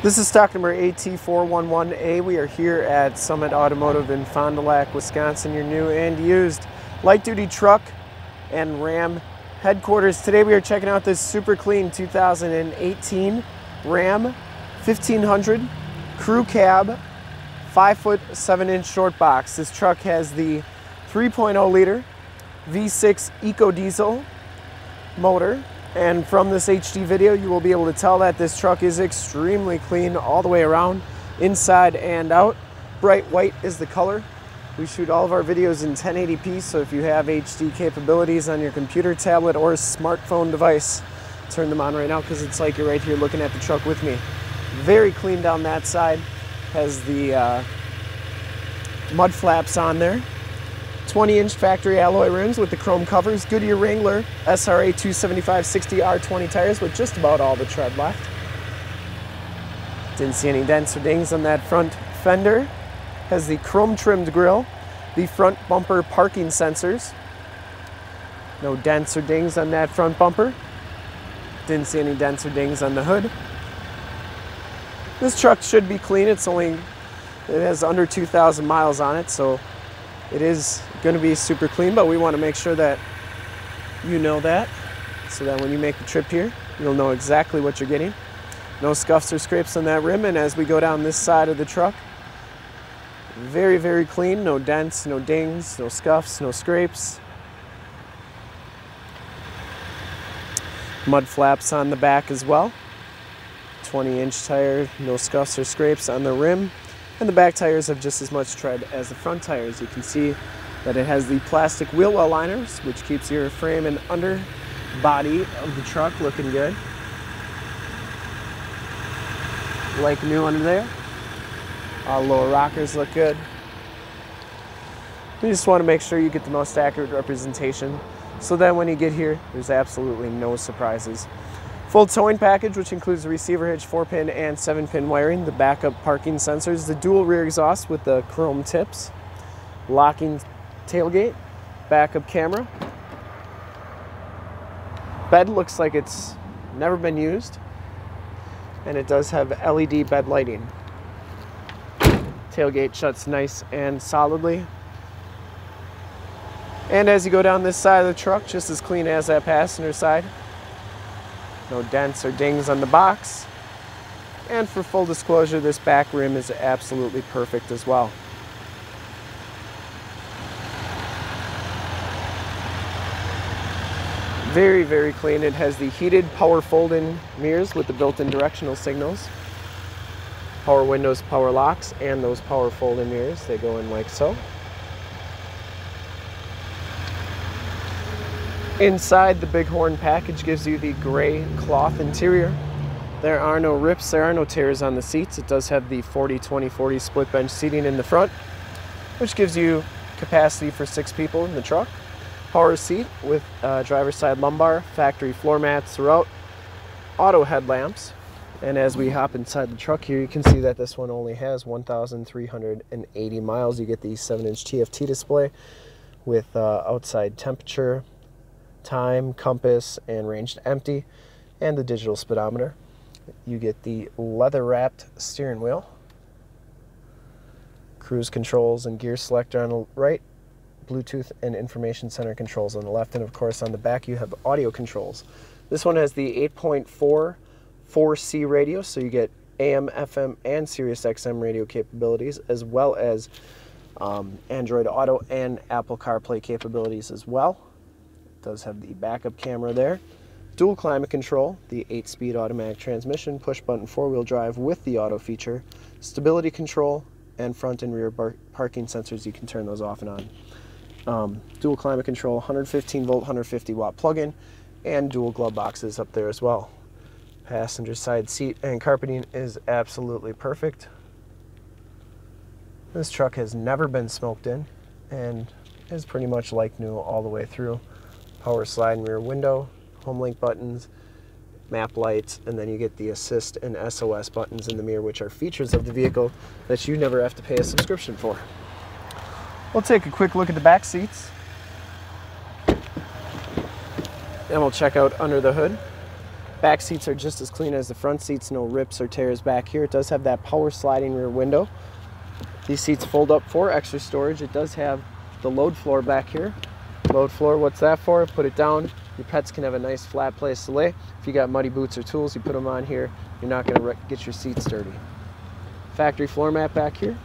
This is stock number 8T411A. We are here at Summit Automotive in Fond du Lac, Wisconsin, your new and used light duty truck and Ram headquarters. Today we are checking out this super clean 2018 Ram 1500 crew cab, 5 foot 7 inch short box. This truck has the 3.0 liter V6 Eco Diesel motor and from this HD video, you will be able to tell that this truck is extremely clean all the way around, inside and out. Bright white is the color. We shoot all of our videos in 1080p, so if you have HD capabilities on your computer, tablet, or smartphone device, turn them on right now because it's like you're right here looking at the truck with me. Very clean down that side. Has the uh, mud flaps on there. 20 inch factory alloy rims with the chrome covers, Goodyear Wrangler SRA 275 60 R20 tires with just about all the tread left. Didn't see any dents or dings on that front fender. Has the chrome trimmed grille, the front bumper parking sensors. No dents or dings on that front bumper. Didn't see any dents or dings on the hood. This truck should be clean. It's only, it has under 2,000 miles on it, so it is going to be super clean, but we want to make sure that you know that so that when you make the trip here, you'll know exactly what you're getting. No scuffs or scrapes on that rim, and as we go down this side of the truck, very, very clean. No dents, no dings, no scuffs, no scrapes. Mud flaps on the back as well. 20 inch tire, no scuffs or scrapes on the rim. And the back tires have just as much tread as the front tires. You can see that it has the plastic wheel well liners, which keeps your frame and under body of the truck looking good. Like new under there. All lower rockers look good. We just want to make sure you get the most accurate representation so that when you get here, there's absolutely no surprises. Full towing package, which includes the receiver hitch, 4-pin and 7-pin wiring, the backup parking sensors, the dual rear exhaust with the chrome tips, locking tailgate, backup camera. Bed looks like it's never been used, and it does have LED bed lighting. Tailgate shuts nice and solidly. And as you go down this side of the truck, just as clean as that passenger side. No dents or dings on the box. And for full disclosure, this back rim is absolutely perfect as well. Very, very clean. It has the heated power fold-in mirrors with the built-in directional signals. Power windows, power locks, and those power fold-in mirrors. They go in like so. Inside, the Bighorn package gives you the gray cloth interior. There are no rips, there are no tears on the seats. It does have the 40-20-40 split bench seating in the front, which gives you capacity for six people in the truck. Power seat with uh, driver's side lumbar, factory floor mats throughout, auto headlamps. And as we hop inside the truck here, you can see that this one only has 1,380 miles. You get the 7-inch TFT display with uh, outside temperature, time, compass, and range to empty, and the digital speedometer. You get the leather-wrapped steering wheel, cruise controls and gear selector on the right, Bluetooth and information center controls on the left, and of course on the back you have audio controls. This one has the 8.4 4C radio, so you get AM, FM, and Sirius XM radio capabilities, as well as um, Android Auto and Apple CarPlay capabilities as well. Does have the backup camera there. Dual climate control, the 8-speed automatic transmission, push button four-wheel drive with the auto feature, stability control, and front and rear parking sensors. You can turn those off and on um, dual climate control, 115 volt, 150 watt plug-in, and dual glove boxes up there as well. Passenger side seat and carpeting is absolutely perfect. This truck has never been smoked in and is pretty much like new all the way through. Power slide and rear window, home link buttons, map lights, and then you get the assist and SOS buttons in the mirror, which are features of the vehicle that you never have to pay a subscription for. We'll take a quick look at the back seats. And we'll check out under the hood. Back seats are just as clean as the front seats, no rips or tears back here. It does have that power sliding rear window. These seats fold up for extra storage. It does have the load floor back here. Load floor, what's that for? Put it down. Your pets can have a nice flat place to lay. If you got muddy boots or tools, you put them on here. You're not gonna get your seats dirty. Factory floor mat back here.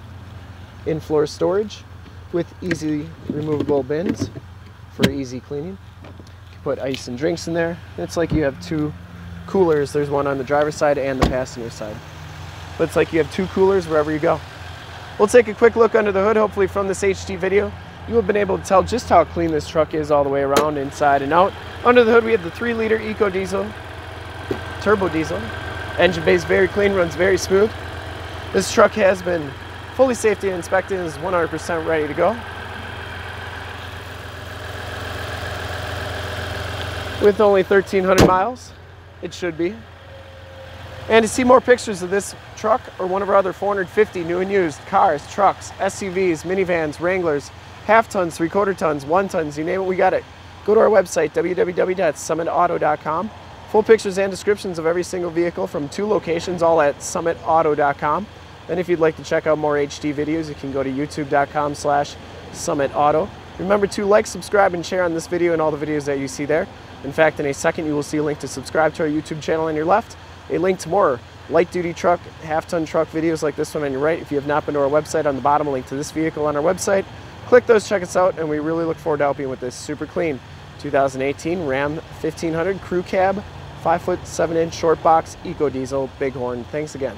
In-floor storage with easy removable bins for easy cleaning. You can put ice and drinks in there. It's like you have two coolers. There's one on the driver's side and the passenger side. But it's like you have two coolers wherever you go. We'll take a quick look under the hood, hopefully from this HD video. You have been able to tell just how clean this truck is all the way around, inside and out. Under the hood, we have the 3 liter Eco Diesel, turbo diesel. Engine bay is very clean, runs very smooth. This truck has been fully safety inspected and is 100% ready to go. With only 1,300 miles, it should be. And to see more pictures of this truck or one of our other 450 new and used cars, trucks, SUVs, minivans, Wranglers, half tons, three quarter tons, one tons, you name it, we got it. Go to our website, www.summitauto.com. Full pictures and descriptions of every single vehicle from two locations, all at summitauto.com. And if you'd like to check out more HD videos, you can go to youtube.com slash summitauto. Remember to like, subscribe, and share on this video and all the videos that you see there. In fact, in a second, you will see a link to subscribe to our YouTube channel on your left a link to more light duty truck, half ton truck videos like this one on your right. If you have not been to our website, on the bottom, a link to this vehicle on our website. Click those, check us out, and we really look forward to helping with this super clean 2018 Ram 1500 Crew Cab, 5 foot 7 inch short box Eco Diesel Bighorn. Thanks again.